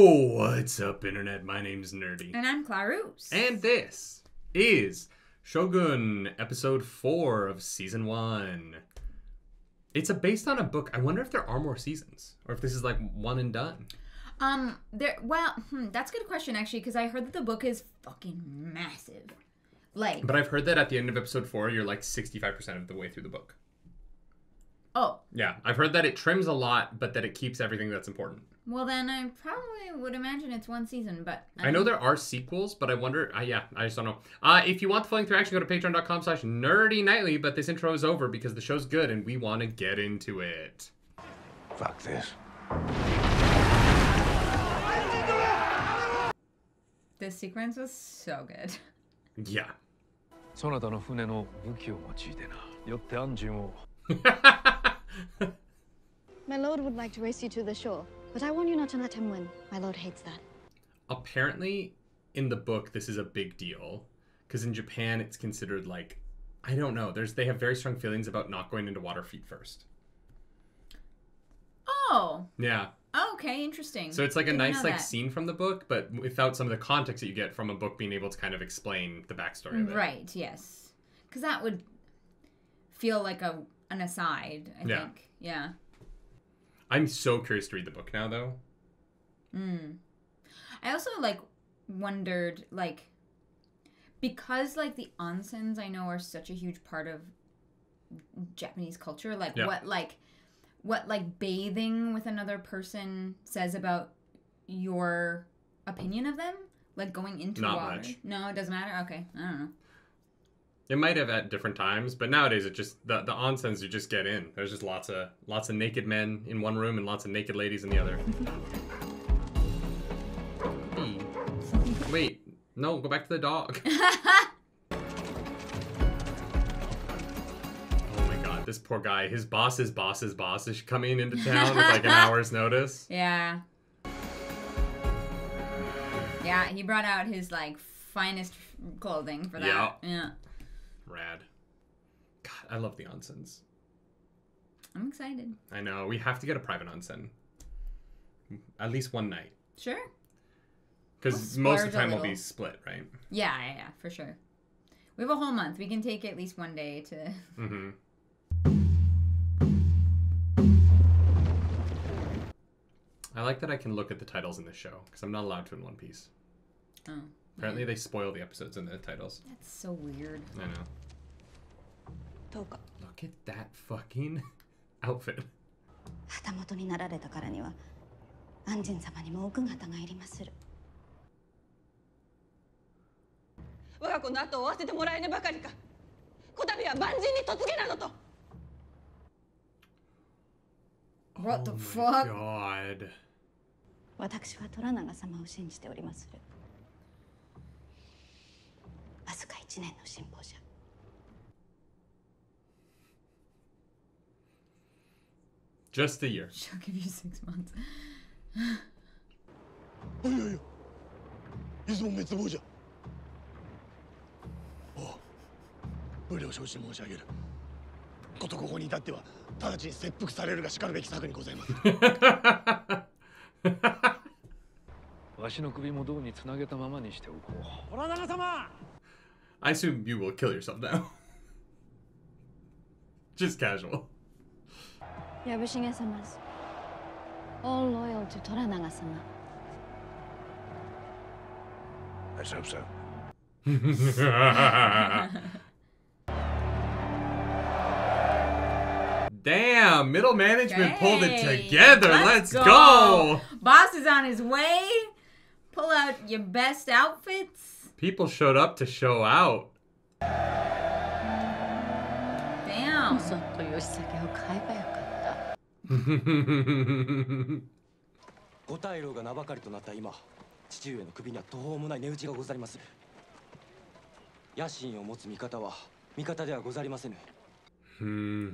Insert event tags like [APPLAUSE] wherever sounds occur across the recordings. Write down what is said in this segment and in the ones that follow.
Yo, what's up, Internet? My name's Nerdy. And I'm Clarus. And this is Shogun, episode 4 of season 1. It's a, based on a book. I wonder if there are more seasons, or if this is like one and done. Um, there. Well, hmm, that's a good question actually, because I heard that the book is fucking massive. Like, But I've heard that at the end of episode 4, you're like 65% of the way through the book. oh, Yeah, I've heard that it trims a lot, but that it keeps everything that's important. well then I probably would imagine it's one season, but I know there are sequels, but I wonder. Uh, yeah, I just don't know. Uh, if you want the full length reaction, go to patreon.com slash nerdy nightly. But this intro is over because the show's good and we want to get into it. Fuck this. this sequence was so good. Yeah. そなたの船の武器を用いてなよって安心を [LAUGHS] My lord would like to race you to the shore, but I warn you not to let him win. My lord hates that. Apparently, in the book, this is a big deal because in Japan, it's considered like I don't know. There's they have very strong feelings about not going into water feet first. Oh, Yeah. okay, interesting. So it's like a nice like that. scene from the book, but without some of the context that you get from a book being able to kind of explain the backstory of it. Right. Yes. Because that would feel like a an aside. I Yeah. think. Yeah. I'm so curious to read the book now, though. Mm. I also like wondered like because like the onsens I know are such a huge part of Japanese culture like Yeah. what like what like bathing with another person says about your opinion of them like going into Not water much. no it doesn't matter okay I don't know It might have at different times, but nowadays it just the the onsens you just get in. There's just lots of lots of naked men in one room and lots of naked ladies in the other. Hey. Wait, no, go back to the dog. [LAUGHS] oh my god, this poor guy. His boss's boss's boss is coming into town with like an [LAUGHS] hour's notice. yeah yeah he brought out his like finest clothing for that Yeah. yeah Rad. God, I love the onsens. I'm excited I know. We have to get a private onsen. At least one night. sure Because We'll most of the splurge a time will little. be split, right? Yeah, yeah, yeah, for sure. We have a whole month. We can take at least one day to. [LAUGHS] Mm-hmm. I like that I can look at the titles in this show because I'm not allowed to in One Piece. Oh, Apparently, they spoil the episodes in the titles. that's so weird. I know. どうか Look at that fucking [LAUGHS] outfit. 旗本になられたからには安心様にも奥方がいりまする我が子の後を追わせてもらえねばかりかこたびは万人に嫁げなのと What the oh fuck? my god. 私は虎長様を信じておりまする わずか一年の辛抱じゃ Just a year. She'll give you six months. いやいやいつも滅亡じゃおう無料承知申し上げる。ことここに至っては直ちに切腹されるがしかるべき策にございます。[LAUGHS] わしの首も胴につなげたままにしておこう I assume you will kill yourself now. [LAUGHS] Just casual. Yabushige-sama all loyal to Toranaga-sama. Let's hope so. [LAUGHS] Damn, middle management okay. pulled it together. Let's, Let's go. go. Boss is on his way. Pull out your best outfits. People showed up to show out. Damn. [LAUGHS] hmm.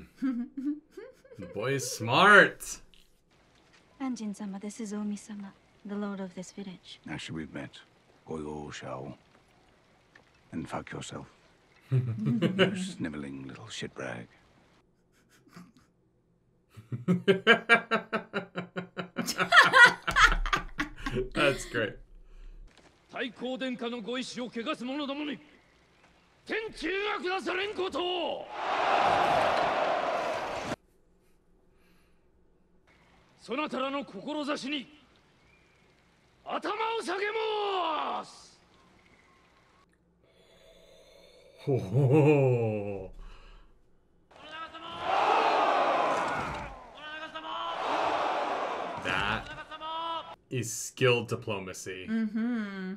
the [LAUGHS] boy is smart. Anjin-sama, this is Omi-sama, the lord of this village. Now should we met. Goyo Shao And fuck yourself [LAUGHS] You sniveling little shitbag That's great. 太閤殿下のご意志を汚す者どもに天誅が下されんことをそなたらの志に頭を下げます That is skilled diplomacy. Mm-hmm.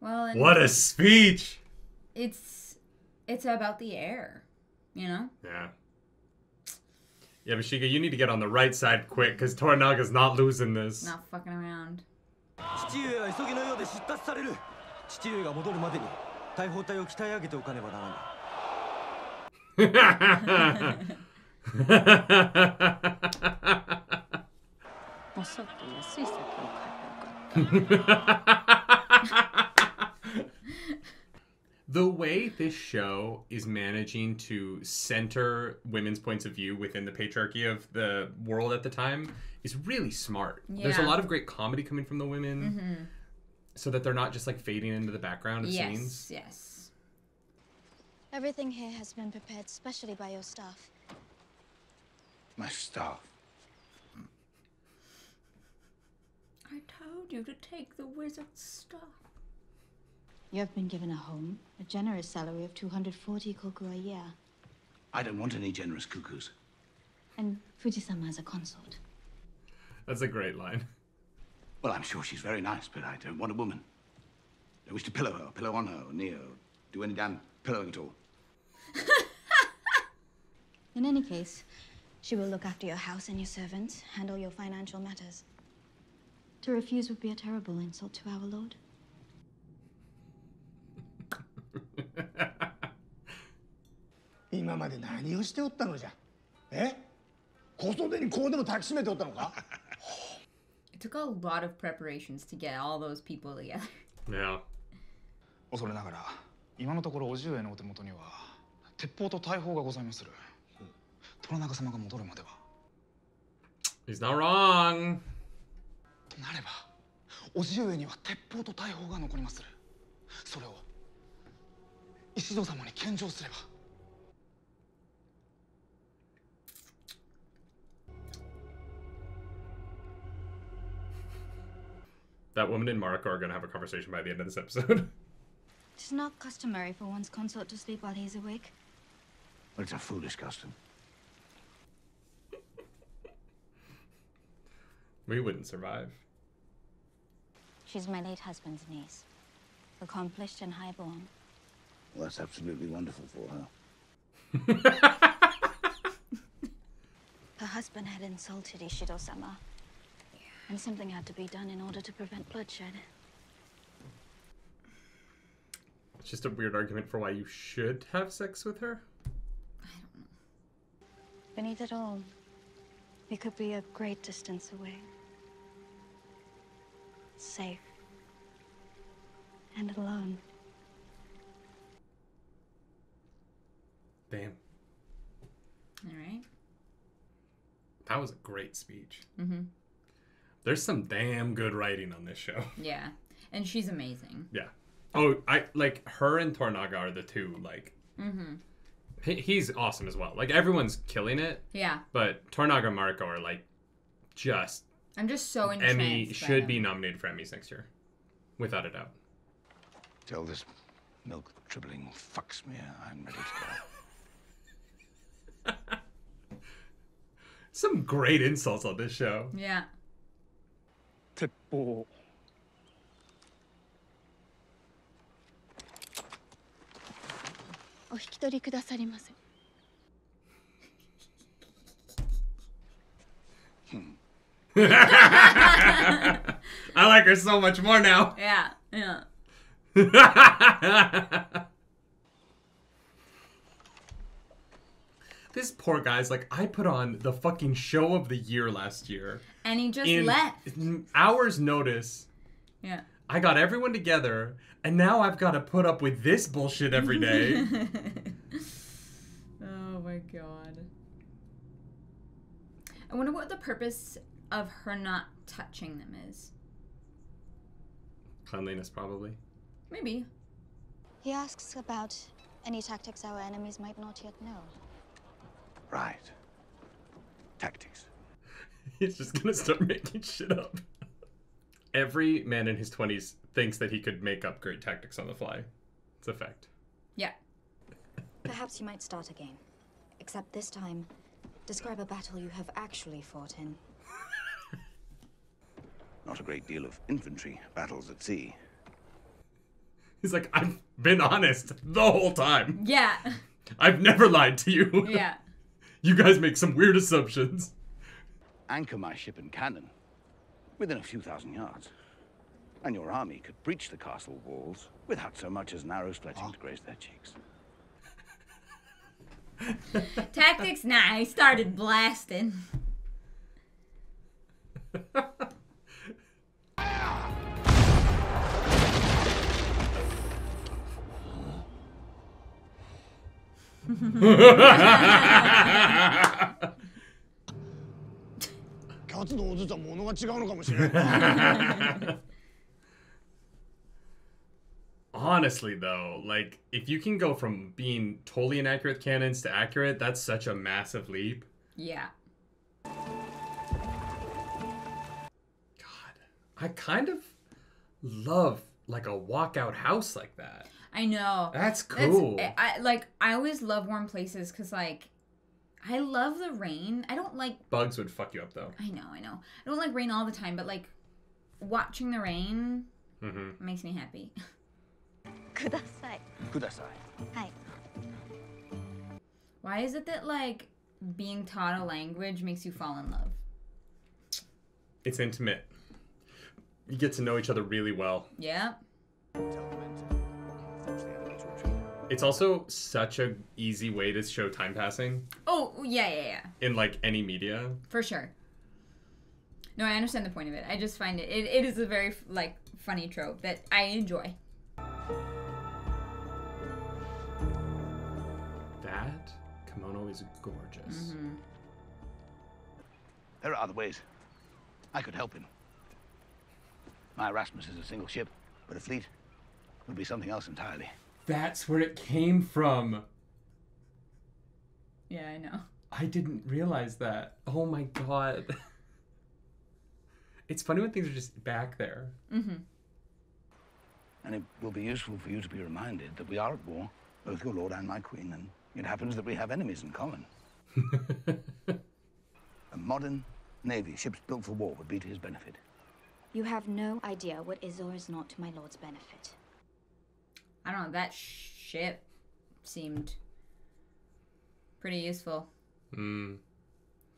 Well, and What a speech! it's it's about the air, you know. Yeah. Yeah, but you need to get on the right side quick, because Toranaga's not losing this. Not fucking around. 父上は急ぎのようで出立される父上が戻るまでに大砲隊を鍛え上げておかねばならない [LAUGHS] the way this show is managing to center women's points of view within the patriarchy of the world at the time is really smart. There's a Yeah. lot of great comedy coming from the women so that they're not just like fading into the background of yes, scenes. yes. yes. Everything here has been prepared specially by your staff. My staff. I told you to take the wizard's stuff. You have been given a home, a generous salary of 240 koku a year, I don't want any generous cuckoos. and Fujisama as a consort. That's a great line. Well, I'm sure she's very nice, but I don't want a woman. I wish to pillow her, or pillow on her, or near, or do any damn pillowing at all. [LAUGHS] In any case, she will look after your house and your servants, handle your financial matters. To refuse would be a terrible insult to our lord. 今まで何をしておったのじゃえ小袖にこうでも抱きしめておったのか [LAUGHS] It took a lot of preparations to get all those people together. Yeah. 恐れながら今のところおじ上のお手元には鉄砲と大砲がございまする虎中様が戻るまでは He's not wrong. となればおじ上には鉄砲と大砲が残りまするそれを石戸様に献上すれば That woman and Mariko are going to have a conversation by the end of this episode. [LAUGHS] It is not customary for one's consort to sleep while he is awake. Well, it's a foolish custom. we wouldn't survive. She's my late husband's niece. Accomplished and highborn. Well, that's absolutely wonderful for her. [LAUGHS] Her husband had insulted Ishido-sama. And something had to be done in order to prevent bloodshed. It's just a weird argument for why you should have sex with her. I don't know. Beneath it all, we could be a great distance away. Safe. And alone. Damn. All right. That was a great speech. Mm-hmm. There's some damn good writing on this show. [LAUGHS] Yeah, and she's amazing. Yeah. Oh, I like her and Toranaga are the two like Mm-hmm. he, he's awesome as well. Like everyone's killing it, Yeah, but Toranaga and Mariko are like just I'm just so entranced. Emmy by should be nominated for Emmys next year, without a doubt. Tell this milk dribbling fucks me, I'm ready to go. [LAUGHS] Some great insults on this show. Yeah. 鉄砲お引き取りくださりませ。I like her so much more now. Yeah. Yeah. This poor guy's like, I put on the fucking show of the year last year. And he just in left. hours notice. Yeah. I got everyone together, and now I've got to put up with this bullshit every day. [LAUGHS] oh my god. I wonder what the purpose of her not touching them is. Cleanliness, probably. Maybe. He asks about any tactics our enemies might not yet know. Right. Tactics. [LAUGHS] He's just gonna start [LAUGHS] making shit up. Every man in his 20s thinks that he could make up great tactics on the fly. It's a fact. Yeah. [LAUGHS] Perhaps you might start again. Except this time, describe a battle you have actually fought in. Not a great deal of infantry battles at sea. He's like, I've been honest the whole time. Yeah. I've never lied to you. Yeah. You guys make some weird assumptions. Anchor my ship in cannon within a few thousand yards. And your army could breach the castle walls without so much as an arrow fletching to graze their cheeks. Tactics? Nah, he started blasting. [LAUGHS] [LAUGHS] Cat のずつは物が違うのかもしれない。 Honestly, though, like, if you can go from being totally inaccurate with cannons to accurate, that's such a massive leap. Yeah. I kind of love, like, a walkout house like that. I know. That's eh, cool. That's, I like. I always love warm places because like. I love the rain. I don't like bugs would fuck you up though. I know, I know. I don't like rain all the time, but like watching the rain mm-hmm. makes me happy. [LAUGHS] Kudasai. Kudasai. Hi. Why is it that like being taught a language makes you fall in love? It's intimate. You get to know each other really well. Yeah. It's also such a easy way to show time passing Oh yeah, yeah, yeah. in like any media. For sure. No, I understand the point of it. I just find it. It, it is a very like funny trope that I enjoy. That kimono is gorgeous. Mm-hmm. There are other ways. I could help him. My Erasmus is a single ship, but a fleet would be something else entirely. That's where it came from. Yeah, I know. I didn't realize that. Oh my god. It's funny when things are just back there. Mm-hmm. And it will be useful for you to be reminded that we are at war, both your lord and my queen, and it happens that we have enemies in common. [LAUGHS] a modern navy, ships built for war, would be to his benefit. You have no idea what is or is not to my lord's benefit. I don't know. That ship seemed pretty useful Hmm.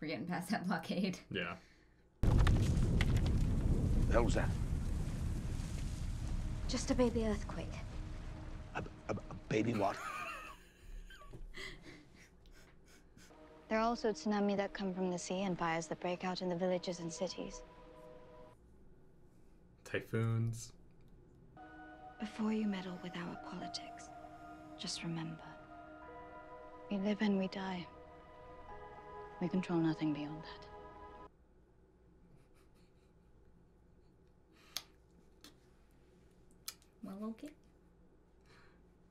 for getting past that blockade. [LAUGHS] Yeah. The hell was that? Just a baby earthquake. A, a, a baby what? [LAUGHS] There are also tsunami that come from the sea and fires that break out in the villages and cities. Typhoons. Before you meddle with our politics, just remember we live and we die. We control nothing beyond that. Well, okay.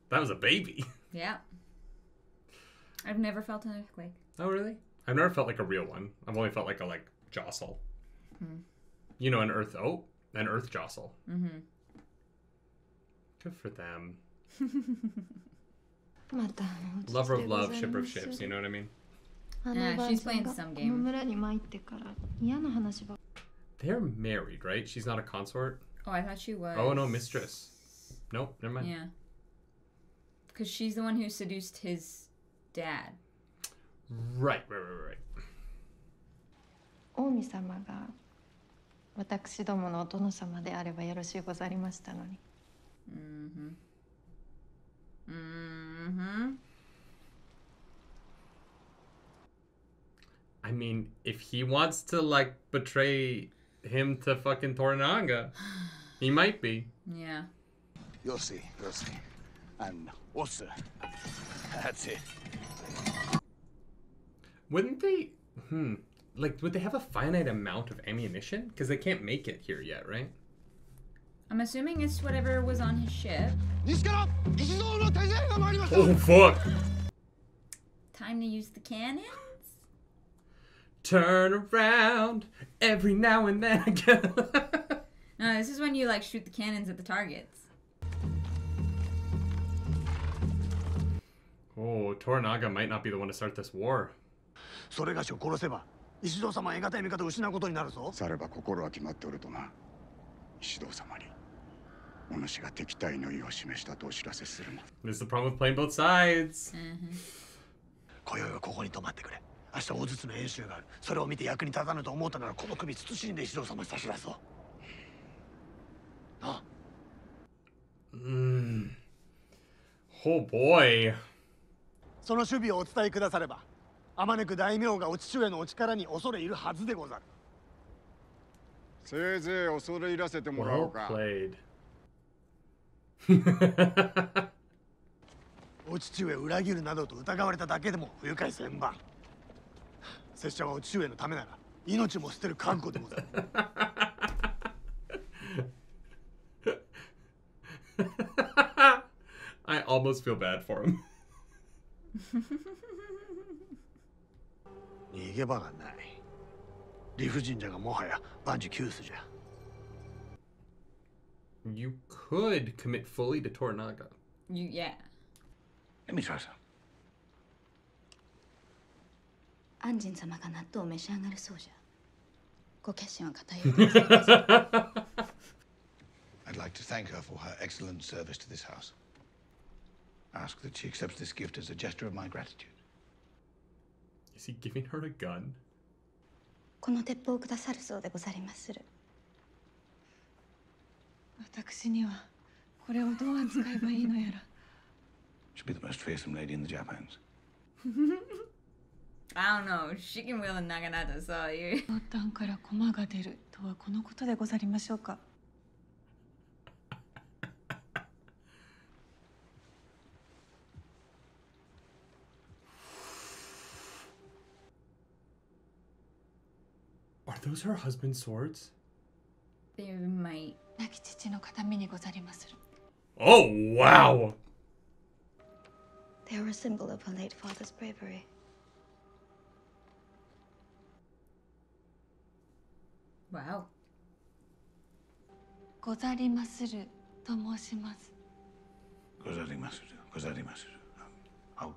That was a baby. [LAUGHS] Yeah. I've never felt an earthquake. Oh really? I've never felt like a real one. I've only felt like a like jostle. Hmm. You know, an earth oh, an earth jostle. Mm-hmm. Good for them. [LAUGHS] また Lover of love, shipper of ships, you know what I mean? あ Yeah, の she's ばあ playing ちゃん some がこ game. の村に参ってから嫌な話ば They're married, right? She's not a consort? Oh, I thought she was. Oh no, mistress. Nope, never mind. Yeah. Because she's the one who seduced his dad. Right, right, right, right. 近江様が私どものお殿様であればよろしゅうござりましたのに Mm-hmm. Mm-hmm. I mean, if he wants to like betray him to fucking Toranaga, he might be. Yeah. You'll see, you'll see. And also, that's it. Wouldn't they? Hmm. like, would they have a finite amount of ammunition? Because they can't make it here yet, right? I'm assuming it's whatever was on his ship. 西から石像の手勢が参りました Oh fuck! Time to use the cannons. Turn around every now and then again. [LAUGHS] No, this is when you like shoot the cannons at the targets. oh, Toranaga might not be the one to start this war. それがしを殺せば石堂様は得難い味方を失うことになるぞされば心は決まっておるとな石堂様に お主が敵対の意を示したとお知らせするも This is the problem with playing both sides. 今宵はここに泊まってくれ明日大筒の演習があるそれを見て役に立たぬと思うたならこの首慎んで石堂様に差し出そうなあ？Mm. Oh boy. その守備をお伝えくださればあまねく大名がお父上のお力に恐れいるはずでござるせいぜい恐れ入らせてもらお Well うか played. お父上を裏切るなどと疑われただけでも不愉快千番拙者はお父上のためなら命も捨てる覚悟でござる I almost feel bad for him. [LAUGHS] 逃げ場がない。理不尽じゃがもはや万事休すじゃ you could commit fully to Toranaga. You, yeah. Let me try some. [LAUGHS] I'd like to thank her for her excellent service to this house. Ask that she accepts this gift as a gesture of my gratitude. Is he giving her a gun? この鉄砲をくださるそうでござりまする。私にはこれをどう扱えばいいのやら She'll be the most fearsome lady in the Japans. I don't know. She can wield a naginata, so you. ボタンから駒が出るとはこのことでござりましょうか Are those her husband's swords? They might. 亡き父の形見にござりまする Oh wow! They are a symbol of her late father's bravery Wow. ござりますると申します Gozarimasu. Gozarimasu. I'll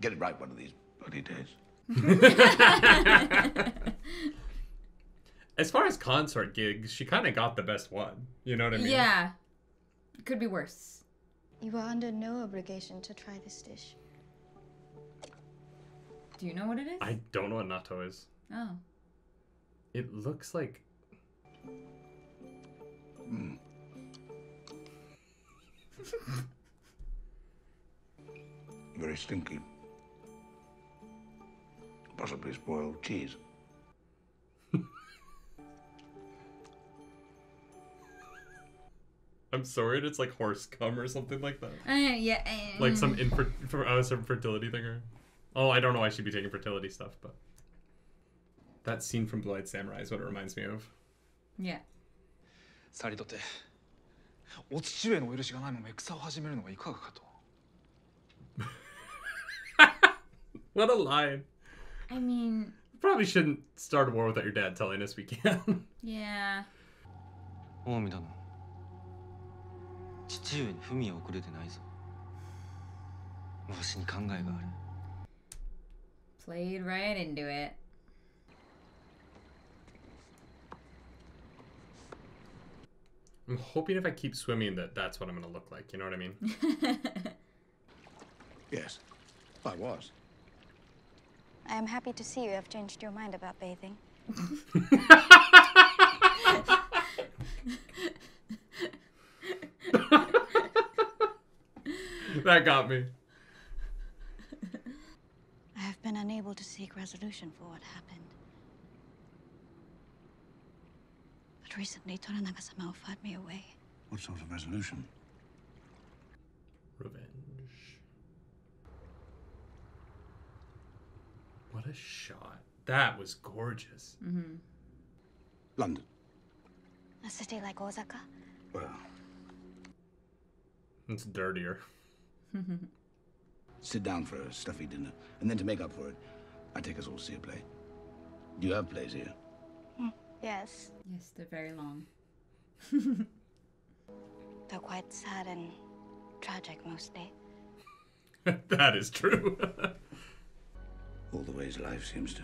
get it right one of these bloody days. [LAUGHS] [LAUGHS] As far as concert gigs, she kind of got the best one. You know what I mean? Yeah. It Could be worse. You are under no obligation to try this dish Do you know what it is? I don't know what natto is. Oh. It looks like. Mm. [LAUGHS] Very stinky. Possibly spoiled cheese. I'm sorry, it's like horse cum or something like that. Uh, yeah. Um. Like some infer- for, uh, some fertility thing or. Oh, I don't know. I should be taking fertility stuff, but that scene from Blue Eye Samurai is what it reminds me of. Yeah. サリドテ、お父上のお許しがないまま戦を始めるのはいかがかと。what [LAUGHS] a line. I mean. Probably shouldn't start a war without your dad telling us we can. yeah. 父上に文は遅れてないぞわしに考えがある Played right into it. I'm hoping if I keep swimming that that's what I'm gonna look like. You know what I mean? [LAUGHS] Yes, I was. I am happy to see you have changed your mind about bathing [LAUGHS] that got me. [LAUGHS] I have been unable to seek resolution for what happened. But recently, Toranaga-sama offered me away. What sort of resolution? Revenge. What a shot. That was gorgeous. Mm-hmm. London. A city like Osaka? Well, It's dirtier. [LAUGHS] sit down for a stuffy dinner, and then to make up for it, I take us all to see a play. Do you have plays here? Yes. Yes, they're very long. [LAUGHS] They're quite sad and tragic mostly. [LAUGHS] that is true. All the ways life seems to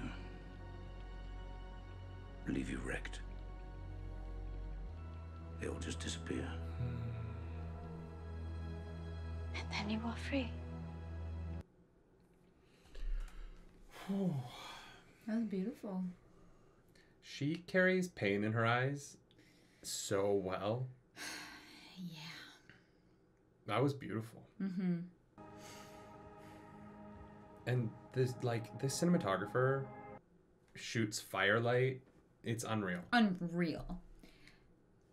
leave you wrecked. They all just disappear. Hmm. And then you are free. That was beautiful. she carries pain in her eyes so well. [SIGHS] Yeah. That was beautiful. Mm-hmm. And this like this cinematographer shoots firelight. It's unreal. Unreal.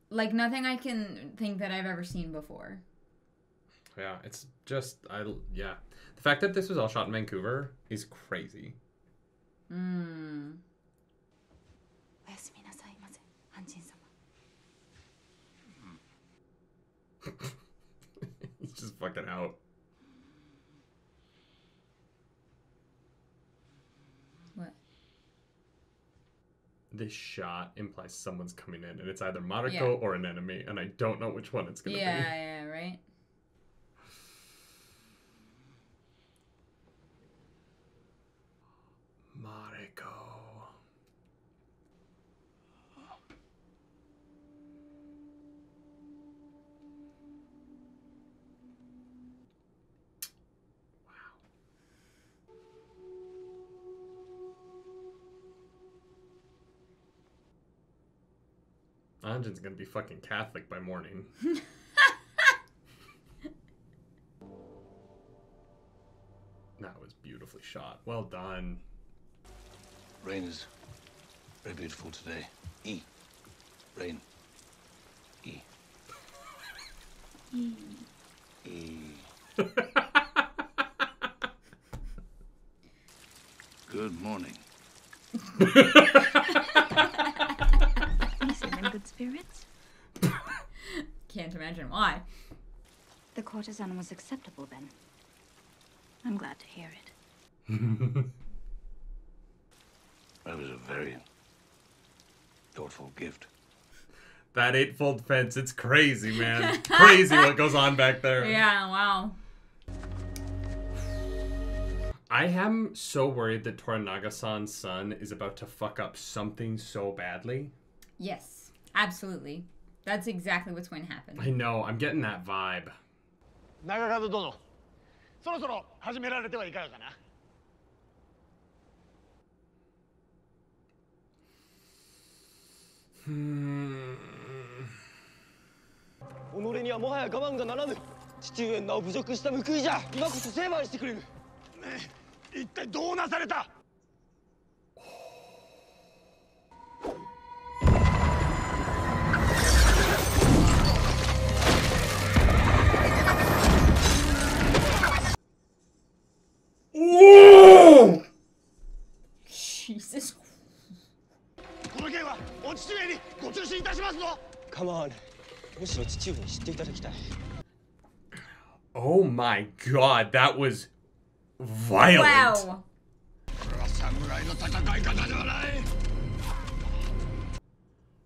Like nothing I can think that I've ever seen before. Yeah, it's just I yeah. The fact that this was all shot in Vancouver is crazy. Mm. [LAUGHS] He's just fucking out. What? This shot implies someone's coming in, and it's either Mariko yeah. or an enemy, and I don't know which one it's gonna yeah, be. Yeah, yeah, right. Anjin's gonna be fucking Catholic by morning. [LAUGHS] that was beautifully shot. Well done. Rain is very beautiful today. E. Rain. E. E. [LAUGHS] Good morning. [LAUGHS] spirits. [LAUGHS] Can't imagine why. The courtesan was acceptable then. I'm glad to hear it. [LAUGHS] That was a very thoughtful gift. [LAUGHS] That eightfold fence, it's crazy, man. crazy what goes on back there. Yeah, wow. I am so worried that Toranaga-san's son is about to fuck up something so badly. Yes, Absolutely. That's exactly what's going to happen. I know. I'm getting that vibe. Nagakado dono. そろそろ始められてはいかがかな Hmm. 己にはもはや我慢がならぬ父上の名を侮辱した報いじゃ今こそ成敗してくれる、ね、一体どうなされた Jesus. Come on. Oh my god, that was violent. Wow.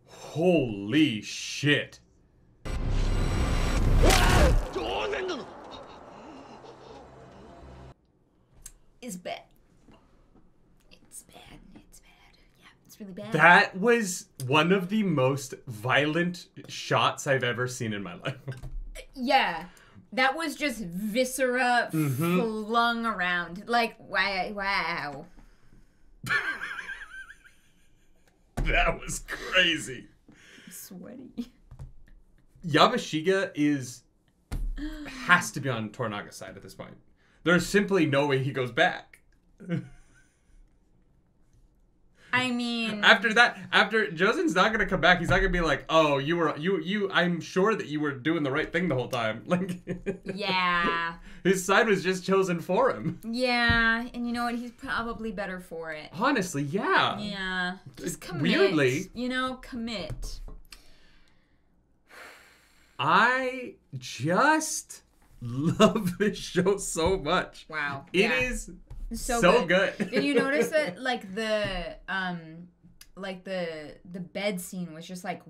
Holy shit. It's bad. It's bad. It's bad. Yeah, it's really bad. That was one of the most violent shots I've ever seen in my life. [LAUGHS] Yeah. That was just viscera Mhm. flung around. Like, wow. wow. [LAUGHS] that was crazy. I'm sweaty. Yabushige is has to be on Toranaga's side at this point. There's simply no way he goes back. I mean, After that, after Jozen's not gonna come back, he's not gonna be like, "Oh, you were you you." I'm sure that you were doing the right thing the whole time. [LAUGHS] Like, yeah, his side was just chosen for him. yeah, and you know what? He's probably better for it. Honestly, yeah. Yeah, just commit. Weirdly- you know, commit. [SIGHS] I just [LAUGHS] love this show so much. Wow. It yeah. is so, so good. good. Did you [LAUGHS] notice that like the um like the the bed scene was just like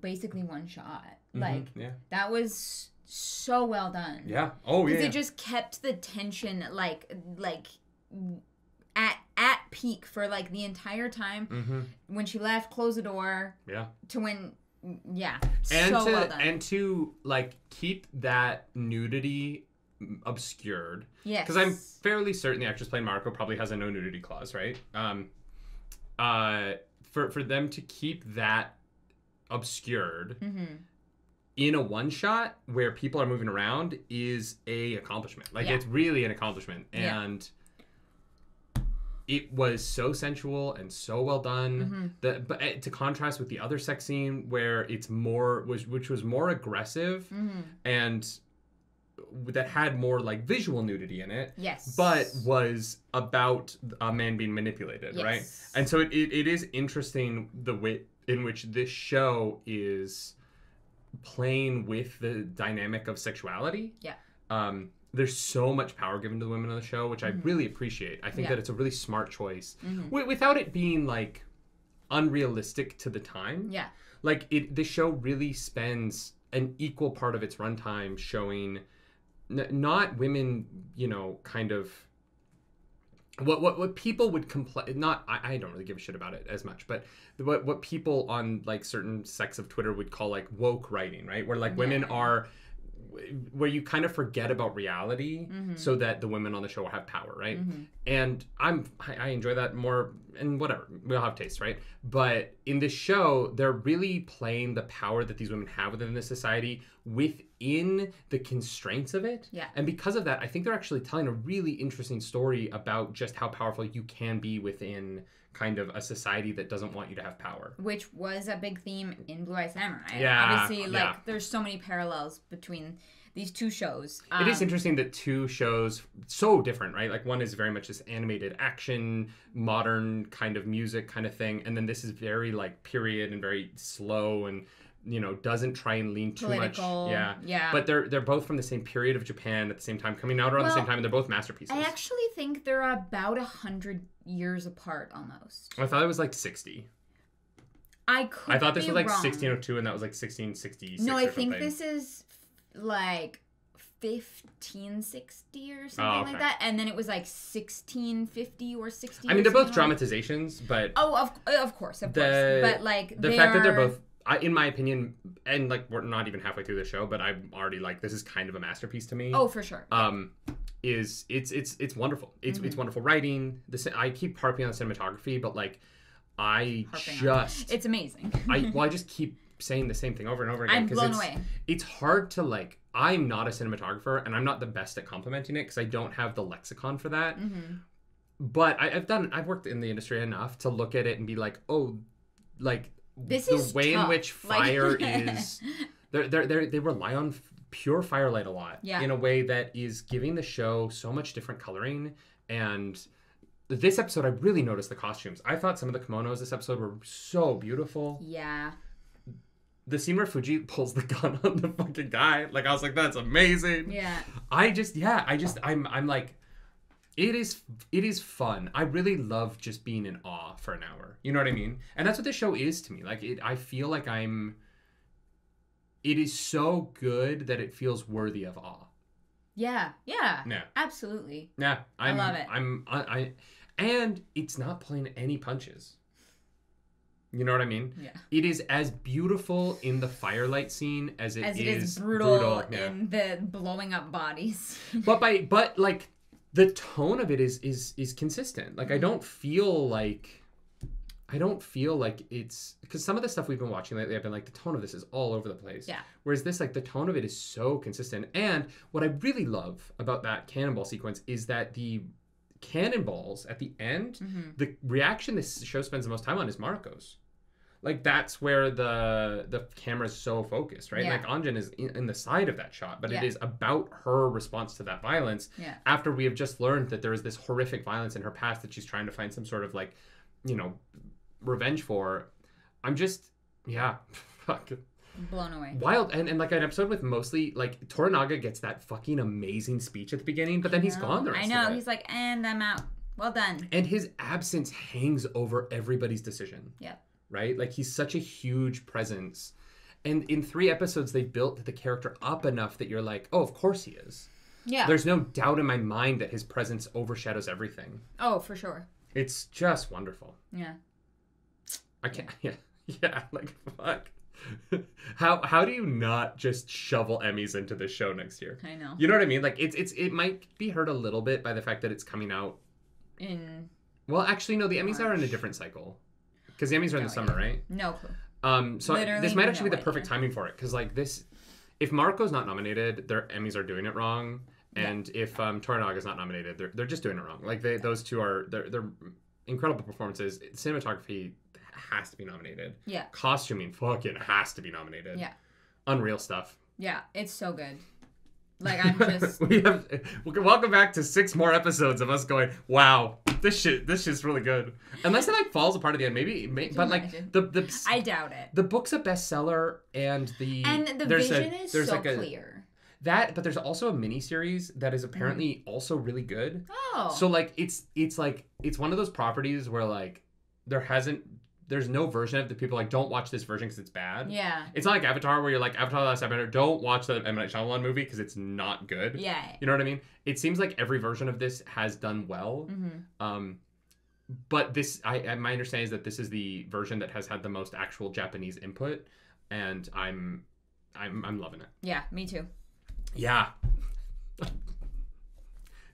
basically one shot. Mhm, Like yeah. that was so well done. Yeah. Oh, Because yeah. it just kept the tension like like at at peak for like the entire time Mhm. when she left, closed the door Yeah. to when yeah, and so to well done. and to like keep that nudity obscured. Yes. Because I'm fairly certain the actress playing Mariko probably has a no nudity clause, right? Um, uh, for for them to keep that obscured Mhm. in a one shot where people are moving around is a accomplishment. Like Yeah. it's really an accomplishment, Yeah. It was so sensual and so well done. Mhm. The but uh, to contrast with the other sex scene where it's more was which was more aggressive Mhm. and that had more like visual nudity in it. Yes. But was about a man being manipulated, yes. right? And so it, it, it is interesting the way in which this show is playing with the dynamic of sexuality. Yeah. Um, there's so much power given to the women on the show, which I Mhm. really appreciate. I think Yeah. that it's a really smart choice Mhm. wi- without it being like unrealistic to the time. Yeah. Like it, the show really spends an equal part of its runtime showing n- not women, you know, kind of what what what people would complain. Not I, I don't really give a shit about it as much, but what what people on like certain sects of Twitter would call like woke writing, right? Where like women Yeah. are where you kind of forget about reality Mhm. so that the women on the show have power, right? Mhm. And I'm I, I enjoy that more and whatever. We all have tastes, right? But in this show, they're really playing the power that these women have within the society within the constraints of it. Yeah. And because of that, I think they're actually telling a really interesting story about just how powerful you can be within kind of a society that doesn't want you to have power. which was a big theme in Blue Eye Samurai. Yeah, Obviously, like yeah. there's so many parallels between these two shows. it is Um, interesting that two shows so different, right? Like one is very much this animated action, modern kind of music kind of thing, and then this is very like period and very slow and you know doesn't try and lean too Political, much. Yeah, yeah. But they're they're both from the same period of Japan at the same time, coming out around the same time, and they're both masterpieces. I actually think they're about a hundred years apart almost. I thought it was like sixty. I could. I thought this was like wrong. 1602, and that was like 1666. No, I think this is like 1560 or oh, something Oh, okay. like that, and then it was like 1650 or 60. I mean, they're both dramatizations, but Oh, of of course, of the course. But like the fact that they're are- both I, in my opinion and like we're not even halfway through the show but i'm already like this is kind of a masterpiece to me Oh, for sure. um is it's it's it's wonderful it's it's Mhm. wonderful writing the i keep harping on cinematography but like i Harping on just It's amazing. i [LAUGHS] well i just keep saying the same thing over and over again I'm blown it's, away. it's hard to like i'm not a cinematographer and i'm not the best at complimenting it because i don't have the lexicon for that Mhm. but I, I've done I've worked in the industry enough to look at it and be like, oh, like This the way in tough. which [LAUGHS] Like- fire [LAUGHS] is they're, they're, they're, they rely on pure firelight a lot Yeah. in a way that is giving the show so much different coloring and this episode I really noticed the costumes. I thought some of the kimonos this episode were so beautiful. Yeah. The scene where Fuji pulls the gun [LAUGHS] on the fucking guy, like I was like, that's amazing. Yeah. I just yeah, I just I'm I'm like it is it is fun. I really love just being in awe for an hour. You know what I mean? And that's what this show is to me. Like it I feel like I'm it is so good that it feels worthy of awe. Yeah. Yeah. Yeah. Absolutely. Yeah, I I'm, love it. I'm I, I and it's not playing any punches. You know what I mean? Yeah. It is as beautiful in the firelight scene as it As is it is brutal, yeah. in the blowing up bodies. [LAUGHS] but by but like the tone of it is is is consistent like i Mhm. don't feel like i don't feel like it's because some of the stuff we've been watching lately i've been like the tone of this is all over the place Yeah. whereas this like the tone of it is so consistent and what i really love about that cannonball sequence is that the cannonballs at the end, Mhm. the reaction this show spends the most time on is Mariko's. Like that's where the the camera is so focused, right? Yeah. Like Anjin is in, in the side of that shot, but Yeah. it is about her response to that violence. Yeah. After we have just learned that there is this horrific violence in her past that she's trying to find some sort of like, you know, revenge for. I'm just, yeah, [LAUGHS] fuck Blown away. wild and, and like an episode with mostly like Toranaga gets that fucking amazing speech at the beginning, but then he's gone the rest I know. He's like, and I'm out. Well done. and his absence hangs over everybody's decision. Yep. Right? Like he's such a huge presence. And in three episodes they built the character up enough that you're like, oh, of course he is. Yeah. There's no doubt in my mind that his presence overshadows everything. Oh, for sure. It's just wonderful. Yeah. I can't. [LAUGHS] Yeah, yeah. Like fuck. [LAUGHS] how how do you not just shovel Emmys into this show next year? I know. You know what I mean? Like it's it's it might be hurt a little bit by the fact that it's coming out. In Well, actually, no. The Emmys are in a different cycle because the Emmys are in the summer, right? no clue. Um. So Literally this might actually no be the perfect timing for it because like this, if Mariko's not nominated, their Emmys are doing it wrong. Yeah. And if um, Toranaga's not nominated, they're, they're just doing it wrong. Like they, those two are they're, they're incredible performances. Cinematography has to be nominated. Yeah. Costuming fucking has to be nominated. Yeah. Unreal stuff. Yeah, it's so good. Like [LAUGHS] I'm just we have welcome back to six more episodes of us going. Wow, this shit, this shit's really good. Unless it like falls apart at the end, maybe. but like the the I doubt it. the book's a bestseller, and the And the there's vision a, is there's so like a, clear. That, but there's also a mini series that is apparently mm-hmm. also really good. Oh. So like it's it's like it's one of those properties where like there hasn't there's no version of the people like don't watch this version because it's bad. Yeah. It's not like Avatar where you're like Avatar: The Last Airbender. Don't watch the M Night Shyamalan movie because it's not good. Yeah. You know what I mean? It seems like every version of this has done well. Mhm. Um, but this, I, I my understanding is that this is the version that has had the most actual Japanese input, and I'm, I'm, I'm loving it. Yeah, me too. Yeah.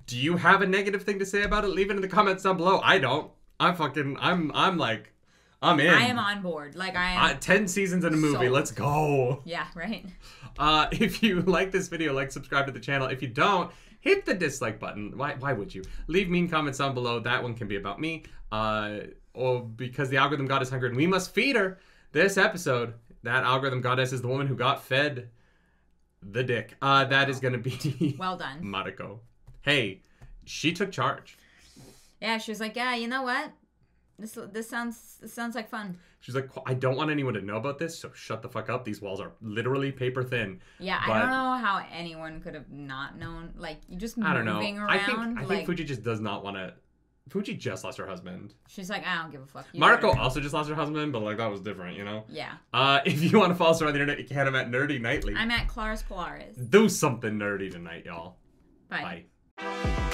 Do you have a negative thing to say about it? Leave it in the comments down below. I don't. I'm fucking. I'm. I'm like. I'm in. I am on board. Like I am. Uh, Ten seasons in a movie. sold. Let's go. Yeah, right. Uh, [LAUGHS] if you like this video, like, subscribe to the channel. If you don't, hit the dislike button. Why, why would you? Leave mean comments down below. That one can be about me. Uh, or because the algorithm god is hungry and we must feed her. This episode, that algorithm goddess is the woman who got fed the dick. Uh, that is going to be [LAUGHS] Well done. Mariko. Hey, she took charge. Yeah, she was like, yeah, you know what? This this sounds this sounds like fun. She's like, I don't want anyone to know about this, so shut the fuck up. These walls are literally paper thin. Yeah, But- I don't know how anyone could have not known. Like you just I don't know. moving I think I like think Fuji just does not want to. Fuji just lost her husband. she's like, I don't give a fuck. You Mariko also just lost her husband, but like that was different, you know. Yeah. Uh, [LAUGHS] if you want to follow us around the internet, you can. I'm at Nerdy Nightly. I'm at Clarus Polaris. Do something nerdy tonight, y'all. Bye. Bye.